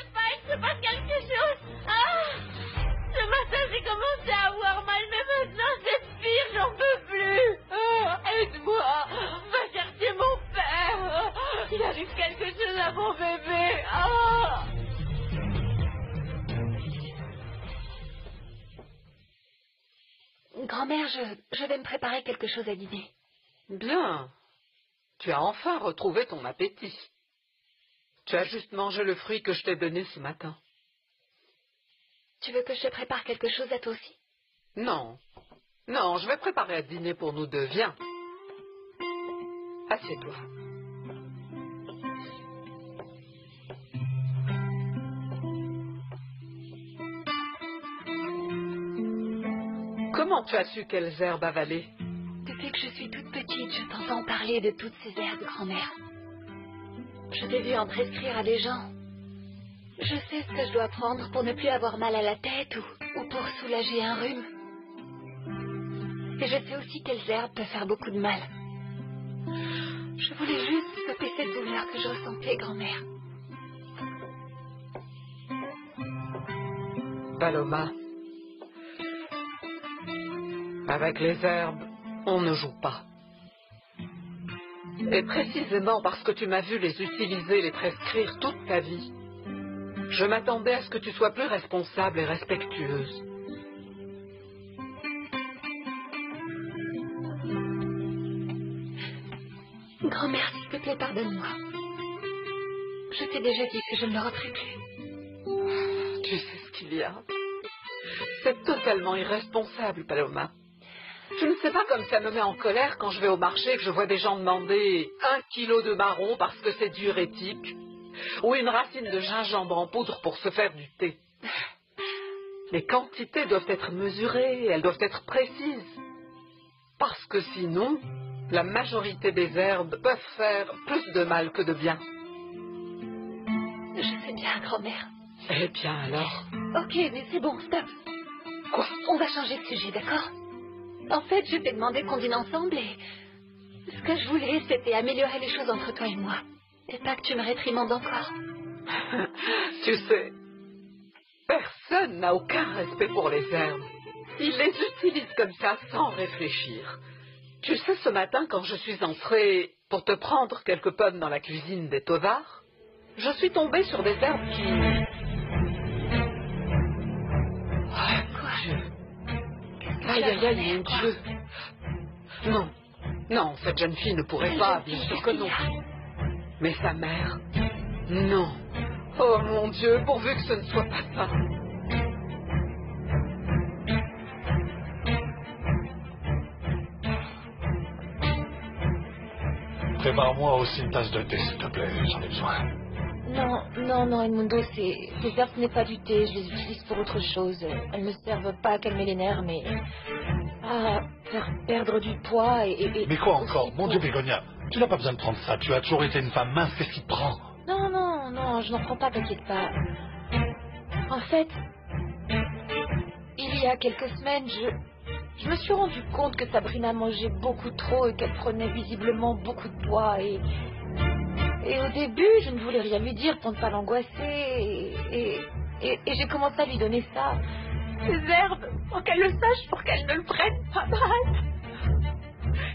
sais pas, il se passe quelque chose. Ah Ce matin, j'ai commencé à avoir mal, mais maintenant, c'est pire, j'en peux plus. Ah, Aide-moi. Va chercher mon père. Il arrive quelque chose à mon bébé. Ah Grand-mère, je, je vais me préparer quelque chose à dîner. Bien. Tu as enfin retrouvé ton appétit. Tu as juste mangé le fruit que je t'ai donné ce matin. Tu veux que je te prépare quelque chose à toi aussi? Non. Non, je vais préparer à dîner pour nous deux. Viens. Assieds-toi. Comment tu as su quelles herbes avaler? Depuis que je suis toute petite, je t'entends parler de toutes ces herbes, grand-mère. Je t'ai vu en prescrire à des gens. Je sais ce que je dois prendre pour ne plus avoir mal à la tête ou, ou pour soulager un rhume. Et je sais aussi quelles herbes peuvent faire beaucoup de mal. Je voulais juste stopper cette douleur que je ressentais, grand-mère. Paloma. Avec les herbes, on ne joue pas. Et précisément parce que tu m'as vu les utiliser, les prescrire toute ta vie, je m'attendais à ce que tu sois plus responsable et respectueuse. Grand-mère, s'il te plaît, pardonne-moi. Je t'ai déjà dit que je ne le referai plus. Tu sais ce qu'il y a C'est totalement irresponsable, Paloma. Tu ne sais pas comme ça me met en colère quand je vais au marché et que je vois des gens demander un kilo de marron parce que c'est diurétique ou une racine de gingembre en poudre pour se faire du thé. Les quantités doivent être mesurées, elles doivent être précises. Parce que sinon, la majorité des herbes peuvent faire plus de mal que de bien. Je sais bien, grand-mère. Eh bien alors Ok, mais c'est bon, stop. Quoi? On va changer de sujet, d'accord? En fait, je t'ai demandé qu'on dîne ensemble et... Ce que je voulais, c'était améliorer les choses entre toi et moi. Et pas que tu me réprimandes encore. Tu sais, personne n'a aucun respect pour les herbes. Ils les utilisent comme ça sans réfléchir. Tu sais, ce matin, quand je suis entrée pour te prendre quelques pommes dans la cuisine des Tovars, je suis tombée sur des herbes qui... Aïe, aïe, aïe, mon Dieu. Non, non, cette jeune fille ne pourrait pas, bien sûr que non. Mais sa mère, non. Oh mon Dieu, pourvu que ce ne soit pas ça. Prépare-moi aussi une tasse de thé, s'il te plaît, j'en ai besoin. Non, non, non, Edmundo. Ces herbes, ce n'est pas du thé, je les utilise pour autre chose. Elles ne servent pas à calmer les nerfs, mais à faire perdre du poids et... Mais quoi encore? Mon Dieu, Bégonia, tu n'as pas besoin de prendre ça, tu as toujours été une femme mince, qu'est-ce qui te prend Non, non, non, je n'en prends pas, t'inquiète pas. En fait, il y a quelques semaines, je, je me suis rendu compte que Sabrina mangeait beaucoup trop et qu'elle prenait visiblement beaucoup de poids. Et, et au début, je ne voulais rien lui dire pour ne pas l'angoisser. Et, et, et- et j'ai commencé à lui donner ça. Ces herbes, pour qu'elle le sache, pour qu'elle ne le prenne pas mal.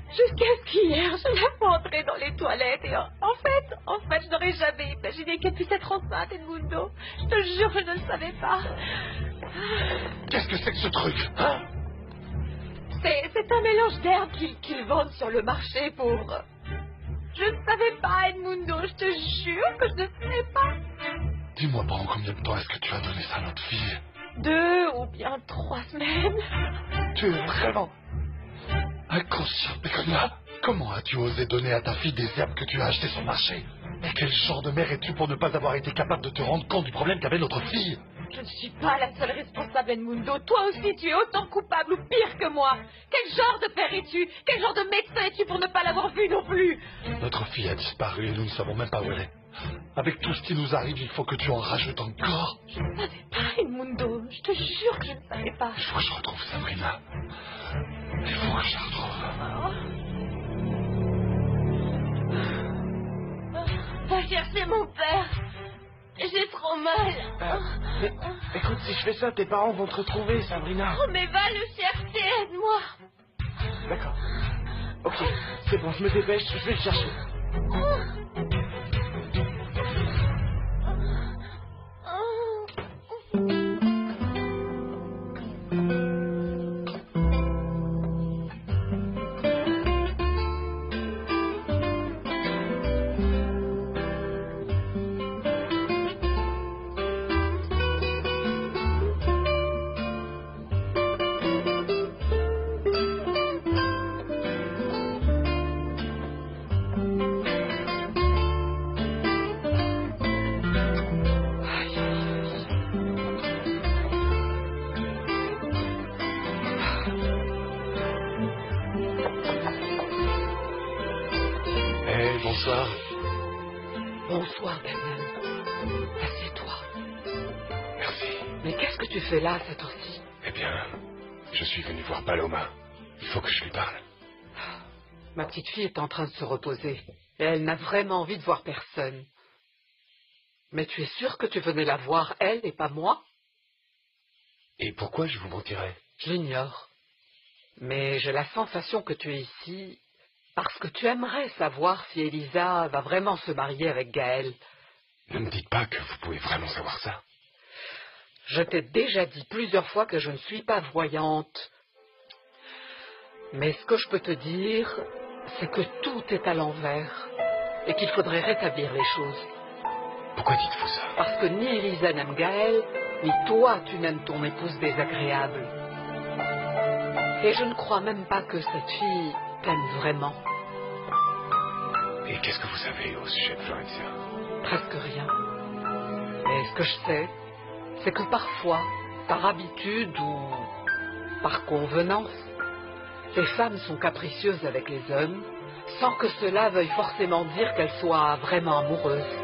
Jusqu'à ce qu'hier, je la vois entrer dans les toilettes et en, en fait, en fait, je n'aurais jamais imaginé qu'elle puisse être enceinte, Edmundo. Je te jure, je ne le savais pas. Qu'est-ce que c'est que ce truc hein? C'est, un mélange d'herbes qu'ils, qu'ils vendent sur le marché pour... Je ne savais pas, Edmundo, je te jure que je ne savais pas. Dis-moi pendant combien de temps est-ce que tu as donné ça à notre fille? Deux ou bien trois semaines. Tu es vraiment inconscient, Bégonia. Comment as-tu osé donner à ta fille des herbes que tu as achetées sur le marché? Mais quel genre de mère es-tu pour ne pas avoir été capable de te rendre compte du problème qu'avait notre fille? Je ne suis pas la seule responsable, Edmundo. Toi aussi, tu es autant coupable ou pire que moi. Quel genre de père es-tu? Quel genre de médecin es-tu pour ne pas l'avoir vu non plus? Notre fille a disparu et nous ne savons même pas où elle est. Avec tout ce qui nous arrive, il faut que tu en rajoutes encore. Je ne savais pas, Edmundo. Je te jure que je ne savais pas. Il faut que je retrouve Sabrina. Il faut que je la retrouve. Va chercher mon père. J'ai trop mal. Euh, mais, écoute, si je fais ça, tes parents vont te retrouver, Sabrina. Oh, mais va le chercher, aide-moi. D'accord. Ok, c'est bon, je me dépêche, je vais le chercher. Fais là, cette heure-ci Eh bien, je suis venu voir Paloma. Il faut que je lui parle. Ma petite fille est en train de se reposer. Et elle n'a vraiment envie de voir personne. Mais tu es sûr que tu venais la voir, elle, et pas moi? Et pourquoi je vous mentirais? Je l'ignore. Mais j'ai la sensation que tu es ici parce que tu aimerais savoir si Elisa va vraiment se marier avec Gaël. Ne me dites pas que vous pouvez vraiment savoir ça. Je t'ai déjà dit plusieurs fois que je ne suis pas voyante. Mais ce que je peux te dire, c'est que tout est à l'envers et qu'il faudrait rétablir les choses. Pourquoi dites-vous ça? Parce que ni Elisa n'aime Gaël, ni toi tu n'aimes ton épouse désagréable. Et je ne crois même pas que cette fille t'aime vraiment. Et qu'est-ce que vous savez au sujet de Florencia? Presque rien. Mais ce que je sais, c'est que parfois, par habitude ou par convenance, les femmes sont capricieuses avec les hommes, sans que cela veuille forcément dire qu'elles soient vraiment amoureuses.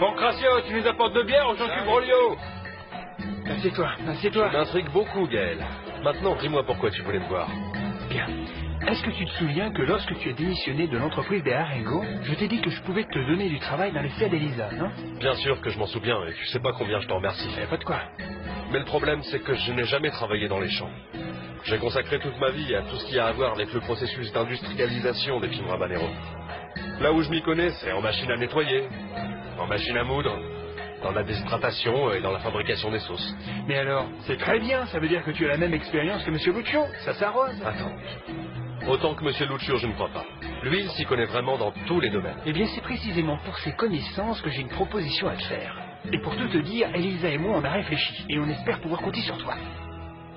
Pancratio, tu nous apportes de bière au Jean-Cube Brolio Assieds-toi, assieds-toi. M'intrigue beaucoup, Gaël. Maintenant, dis-moi pourquoi tu voulais me voir. Bien. Est-ce que tu te souviens que lorsque tu as démissionné de l'entreprise des Arengo, je t'ai dit que je pouvais te donner du travail dans les faits d'Elisa, non? Bien sûr que je m'en souviens, et tu sais pas combien je t'en remercie. Eh, pas de quoi. Mais le problème, c'est que je n'ai jamais travaillé dans les champs. J'ai consacré toute ma vie à tout ce qui a à voir avec le processus d'industrialisation des films Rabanero. Là où je m'y connais, c'est en machine à nettoyer, en machine à moudre, dans la déshydratation et dans la fabrication des sauces. Mais alors, c'est très bien, ça veut dire que tu as la même expérience que Monsieur Lucio, ça s'arrose. Attends. Autant que Monsieur Lucio, je ne crois pas. Lui, il s'y connaît vraiment dans tous les domaines. Eh bien, c'est précisément pour ces connaissances que j'ai une proposition à te faire. Et pour tout te dire, Elisa et moi, on a réfléchi, et on espère pouvoir compter sur toi.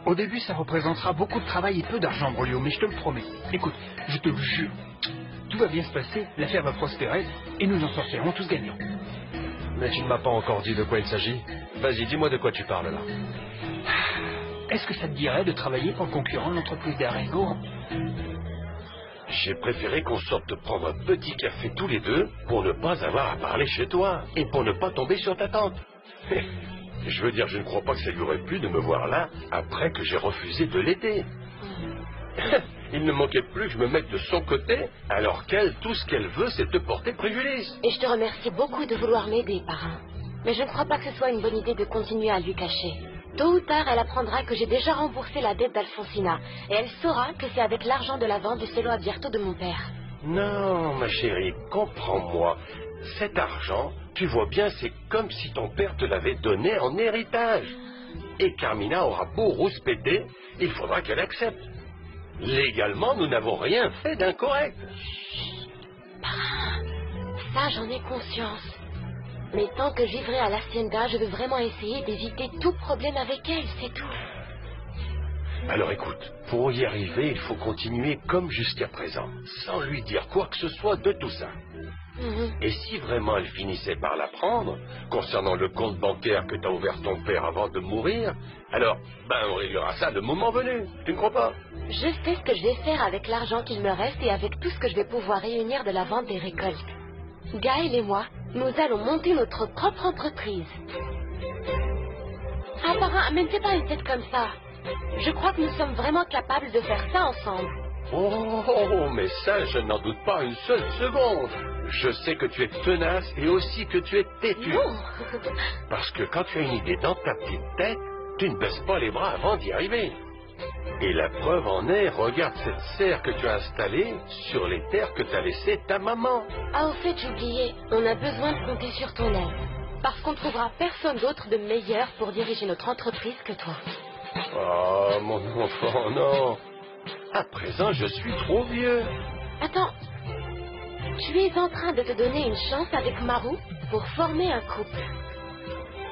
Au début, ça représentera beaucoup de travail et peu d'argent, Brolio, mais je te le promets. Écoute, je te le jure, tout va bien se passer, l'affaire va prospérer, et nous en sortirons tous gagnants. Mais tu ne m'as pas encore dit de quoi il s'agit. Vas-y, dis-moi de quoi tu parles là. Est-ce que ça te dirait de travailler pour le concurrent de l'entreprise d'Arengo J'ai préféré qu'on sorte prendre un petit café tous les deux pour ne pas avoir à parler chez toi et pour ne pas tomber sur ta tante. Je veux dire, je ne crois pas que ça lui aurait plu de me voir là après que j'ai refusé de l'aider. Il ne manquait plus que je me mette de son côté, alors qu'elle, tout ce qu'elle veut, c'est te porter préjudice. Et je te remercie beaucoup de vouloir m'aider, parrain. Mais je ne crois pas que ce soit une bonne idée de continuer à lui cacher. Tôt ou tard, elle apprendra que j'ai déjà remboursé la dette d'Alfonsina. Et elle saura que c'est avec l'argent de la vente du Celo Abierto de mon père. Non, ma chérie, comprends-moi. Cet argent, tu vois bien, c'est comme si ton père te l'avait donné en héritage. Et Carmina aura beau rouspéter, il faudra qu'elle accepte. Légalement, nous n'avons rien fait d'incorrect. Ça j'en ai conscience. Mais tant que vivrai à l'Hacienda, je veux vraiment essayer d'éviter tout problème avec elle, c'est tout. Alors écoute, pour y arriver, il faut continuer comme jusqu'à présent, sans lui dire quoi que ce soit de tout ça. Mhm. Et si vraiment elle finissait par l'apprendre, concernant le compte bancaire que t'a ouvert ton père avant de mourir, alors, ben on réglera ça le moment venu, tu ne crois pas? Je sais ce que je vais faire avec l'argent qu'il me reste et avec tout ce que je vais pouvoir réunir de la vente des récoltes. Gaël et moi, nous allons monter notre propre entreprise. Ah, parrain, mais ne fais pas une tête comme ça. Je crois que nous sommes vraiment capables de faire ça ensemble. Oh, mais ça, je n'en doute pas une seule seconde. Je sais que tu es tenace et aussi que tu es têtu. Non. Parce que quand tu as une idée dans ta petite tête, tu ne baisses pas les bras avant d'y arriver. Et la preuve en est, regarde cette serre que tu as installée sur les terres que t'as laissées ta maman. Ah, au fait, oublié. On a besoin de compter sur ton aide. Parce qu'on trouvera personne d'autre de meilleur pour diriger notre entreprise que toi. Oh, mon enfant, non. À présent, je suis trop vieux. Attends. Tu es en train de te donner une chance avec Marou pour former un couple.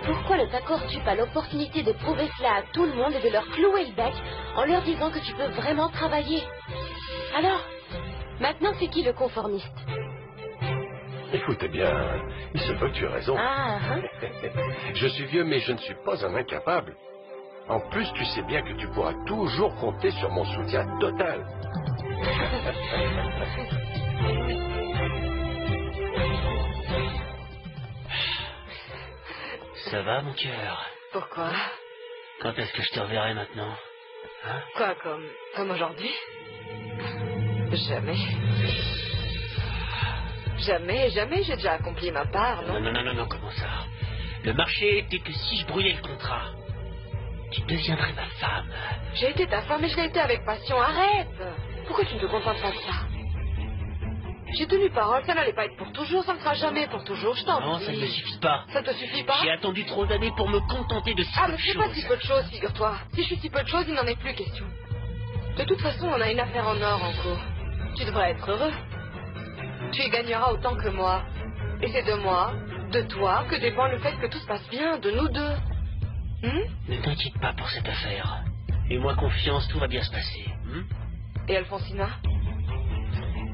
Pourquoi ne t'accordes-tu pas l'opportunité de prouver cela à tout le monde et de leur clouer le bec en leur disant que tu peux vraiment travailler? Alors, maintenant c'est qui le conformiste? Écoute, eh bien, il se peut que tu aies raison. Ah, hein? Je suis vieux, mais je ne suis pas un incapable. En plus, tu sais bien que tu pourras toujours compter sur mon soutien total. Ça va, mon cœur Pourquoi Quand est-ce que je te reverrai maintenant Hein Quoi, comme, comme aujourd'hui Jamais. Jamais, jamais j'ai déjà accompli ma part, Non, non non, non, non, comment ça Le marché était que si je brûlais le contrat, tu deviendrais ma femme. J'ai été ta femme et je l'ai été avec passion. Arrête Pourquoi tu ne te contentes pas de ça J'ai tenu parole, ça n'allait pas être pour toujours, ça ne sera jamais pour toujours, je t'en Non, prie. ça ne me suffit pas. Ça te suffit pas J'ai attendu trop d'années pour me contenter de si Ah, peu mais de c'est pas choses. si peu de choses, figure-toi. Si je suis si peu de choses, il n'en est plus question. De toute façon, on a une affaire en or en cours. Tu devrais être heureux. Tu y gagneras autant que moi. Et c'est de moi, de toi, que dépend le fait que tout se passe bien, de nous deux. Hum Ne t'inquiète pas pour cette affaire. Fais-moi confiance, tout va bien se passer. hein Et Alfonsina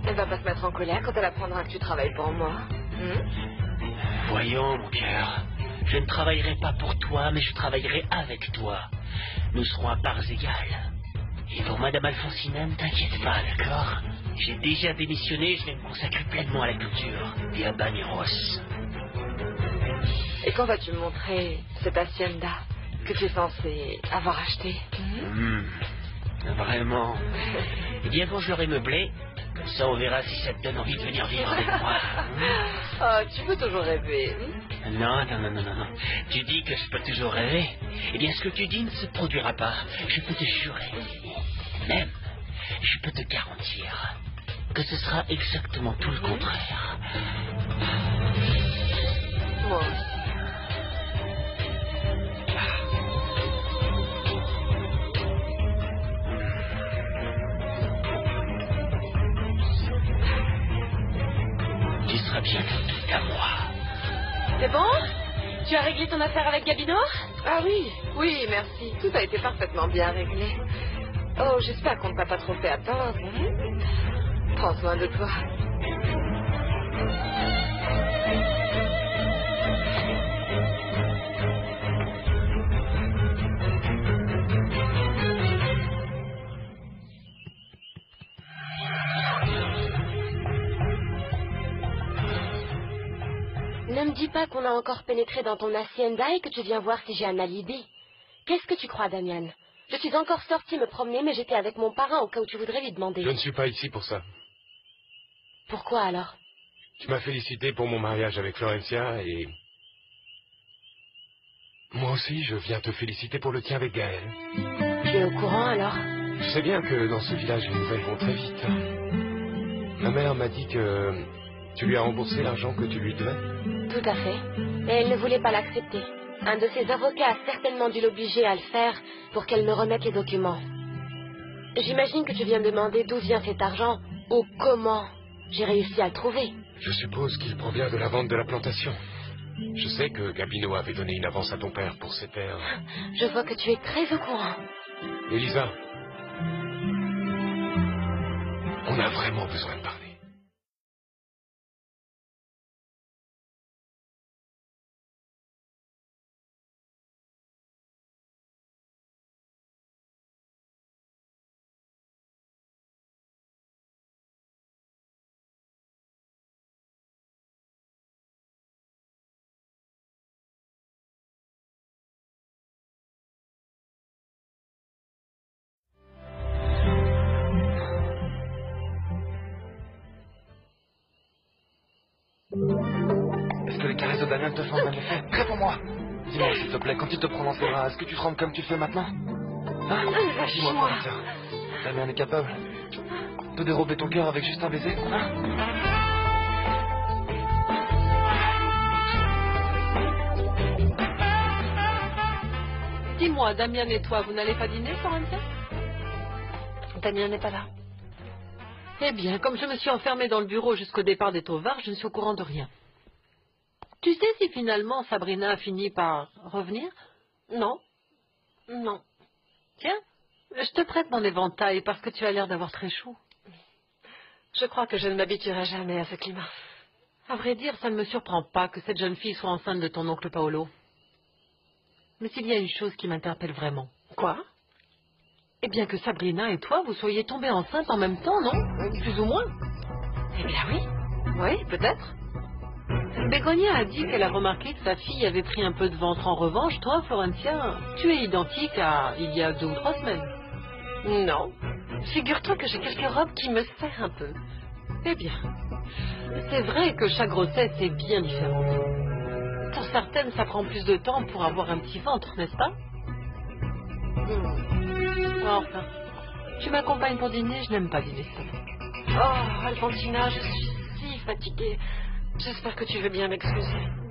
Elle va pas se mettre en colère quand elle apprendra que tu travailles pour moi. Hum Voyons, mon cœur. Je ne travaillerai pas pour toi, mais je travaillerai avec toi. Nous serons à parts égales. Et pour Madame Alfonsina, ne t'inquiète pas, d'accord? J'ai déjà démissionné, je vais me consacrer pleinement à la culture et à Bagneros. Et quand vas-tu me montrer cette hacienda que tu es censé avoir achetée Hum Hmm, Vraiment Eh bien, quand je l'aurai meublé, comme ça on verra si ça te donne envie de venir vivre avec moi. Oh, tu peux toujours rêver. hum Non, non, non, non, non, non. Tu dis que je peux toujours rêver. Eh bien, ce que tu dis ne se produira pas. Je peux te jurer. Même, je peux te garantir que ce sera exactement tout le contraire. Moi aussi. À moi. C'est bon? Tu as réglé ton affaire avec Gabino? Ah oui, oui, merci. Tout a été parfaitement bien réglé. Oh, j'espère qu'on ne t'a pas trop fait attendre. hein? Prends soin de toi. Ne me dis pas qu'on a encore pénétré dans ton hacienda et que tu viens voir si j'ai un alibi. Qu'est-ce que tu crois, Damian? Je suis encore sortie me promener, mais j'étais avec mon parrain au cas où tu voudrais lui demander. Je ne suis pas ici pour ça. Pourquoi alors? Tu m'as félicité pour mon mariage avec Florencia et... Moi aussi, je viens te féliciter pour le tien avec Gaël. Tu es au courant alors? Je sais bien que dans ce village, les nouvelles vont très vite. Ma mère m'a dit que tu lui as remboursé l'argent que tu lui devais. Tout à fait. Et elle ne voulait pas l'accepter. Un de ses avocats a certainement dû l'obliger à le faire pour qu'elle me remette les documents. J'imagine que tu viens me demander d'où vient cet argent ou comment j'ai réussi à le trouver. Je suppose qu'il provient de la vente de la plantation. Je sais que Gabino avait donné une avance à ton père pour ses terres. Je vois que tu es très au courant. Elisa, on a vraiment besoin de parler. Caresses de Damien te font un effet Réponds-moi Dis-moi, s'il te plaît, quand il te prend dans ses bras, est-ce que tu trembles comme tu fais maintenant Hein Dis-moi, professeur. Damien est capable de dérober ton cœur avec juste un baiser hein Dis-moi, Damien et toi, vous n'allez pas dîner, Florentia Damien n'est pas là. Eh bien, comme je me suis enfermée dans le bureau jusqu'au départ des Tovards, je ne suis au courant de rien. Tu sais si finalement Sabrina a fini par revenir? Non. Non. Tiens, je te prête mon éventail parce que tu as l'air d'avoir très chaud. Je crois que je ne m'habituerai jamais à ce climat. À vrai dire, ça ne me surprend pas que cette jeune fille soit enceinte de ton oncle Paolo. Mais s'il y a une chose qui m'interpelle vraiment. Quoi? Eh bien que Sabrina et toi, vous soyez tombés enceintes en même temps, non? Plus ou moins Eh bien oui. Oui, peut-être. Bégonia a dit qu'elle a remarqué que sa fille avait pris un peu de ventre. En revanche, toi, Florentia, tu es identique à il y a deux ou trois semaines. Non. Figure-toi que j'ai quelques robes qui me serrent un peu. Eh bien, c'est vrai que chaque grossesse est bien différente. Pour certaines, ça prend plus de temps pour avoir un petit ventre, n'est-ce pas? Hmm. Enfin, tu m'accompagnes pour dîner, je n'aime pas dîner seul. Oh, Alfontina, je suis si fatiguée. J'espère que tu veux bien m'excuser.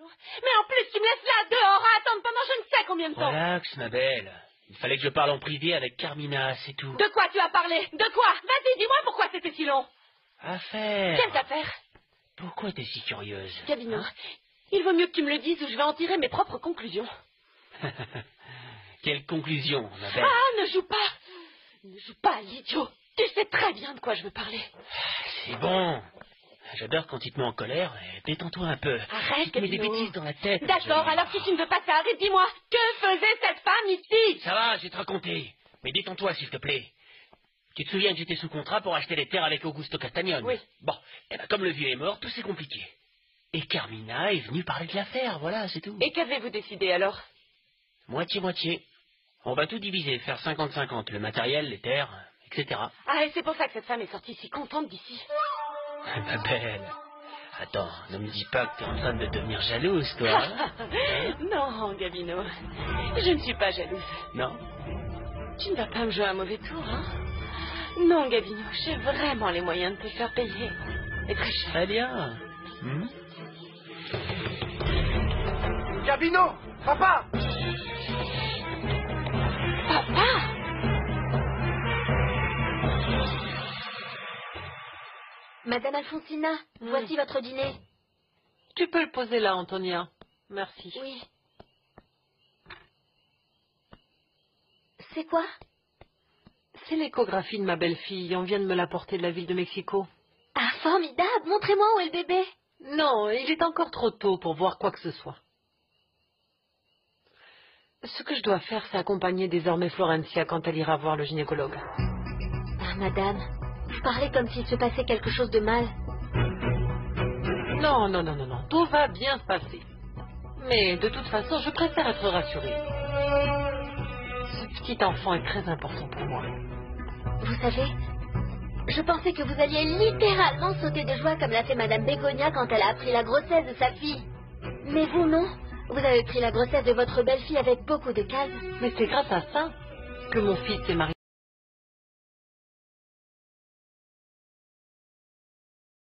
Mais en plus, tu me laisses là dehors à attendre pendant je ne sais combien de temps. Relax, ma belle. Il fallait que je parle en privé avec Carmina, c'est tout. De quoi tu as parlé? De quoi? Vas-y, dis-moi pourquoi c'était si long. Affaire. Quelle affaire? Pourquoi t'es si curieuse? Gabino, Hein? il vaut mieux que tu me le dises ou je vais en tirer mes propres conclusions. Quelle conclusion, ma belle? Ah, ne joue pas Ne joue pas l'idiot Tu sais très bien de quoi je veux parler. C'est bon. J'adore quand tu te mets en colère. Détends-toi un peu. Arrête, Tu mets des bêtises dans la tête. D'accord, Je- alors si tu ne veux pas ça, arrête, dis-moi, que faisait cette femme ici? Ça va, je vais te raconter. Mais détends-toi, s'il te plaît. Tu te souviens que j'étais sous contrat pour acheter les terres avec Augusto Castagnone Oui. Bon, eh ben, comme le vieux est mort, tout s'est compliqué. Et Carmina est venue parler de l'affaire, voilà, c'est tout. Et qu'avez-vous décidé alors? Moitié-moitié. On va tout diviser, faire 50-50, le matériel, les terres, etc. Ah, et c'est pour ça que cette femme est sortie si contente d'ici. Ma belle. Attends, ne me dis pas que t'es en train de devenir jalouse, toi. hein non, Gabino, je ne suis pas jalouse. non? Tu ne vas pas me jouer un mauvais tour, hein Non, Gabino, j'ai vraiment les moyens de te faire payer. Et très cher. Très bien. Hmm? Gabino Papa Papa? Madame Alfonsina, Hmm. voici votre dîner. Tu peux le poser là, Antonia. Merci. Oui. C'est quoi? C'est l'échographie de ma belle-fille. On vient de me l'apporter de la ville de Mexico. Ah, formidable Montrez-moi où est le bébé. Non, il est encore trop tôt pour voir quoi que ce soit. Ce que je dois faire, c'est accompagner désormais Florencia quand elle ira voir le gynécologue. Ah, madame, vous parlez comme s'il se passait quelque chose de mal. Non, non, non, non, non. Tout va bien se passer. Mais de toute façon, je préfère être rassurée. Ce petit enfant est très important pour moi. Vous savez, je pensais que vous alliez littéralement sauter de joie comme l'a fait Madame Bégonia quand elle a appris la grossesse de sa fille. Mais vous, non Vous avez pris la grossesse de votre belle-fille avec beaucoup de calme. Mais c'est grâce à ça que mon fils est marié.